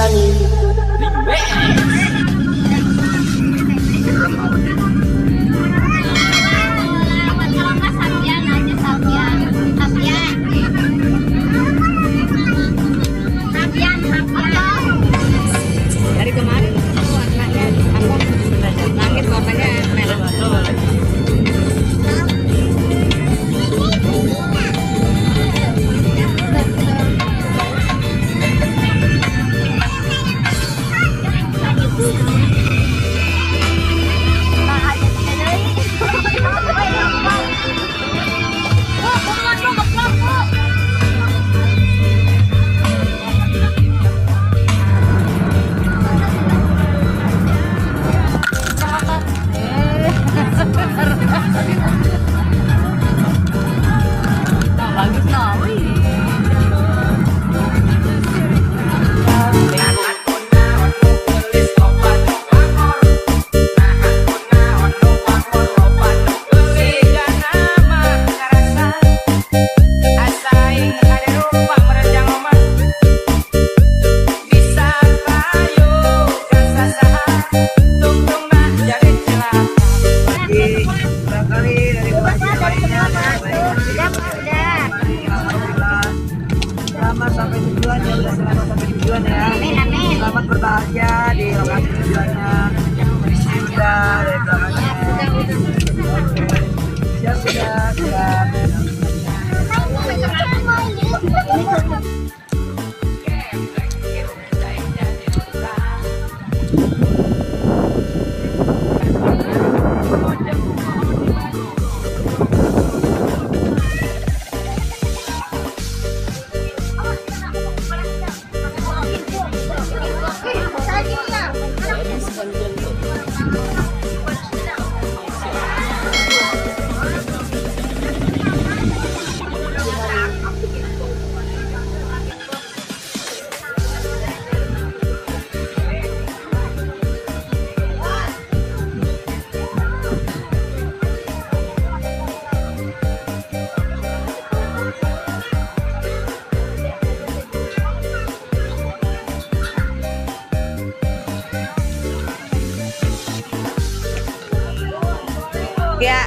honey. dạ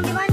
Pokémon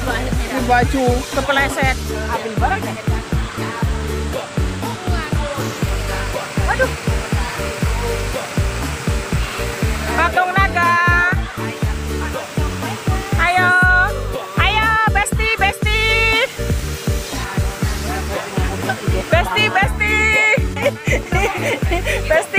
di baju kepeleset ambil barang kan aduh. Naga. Ayo. Ayo besti besti. Besti besti. Besti.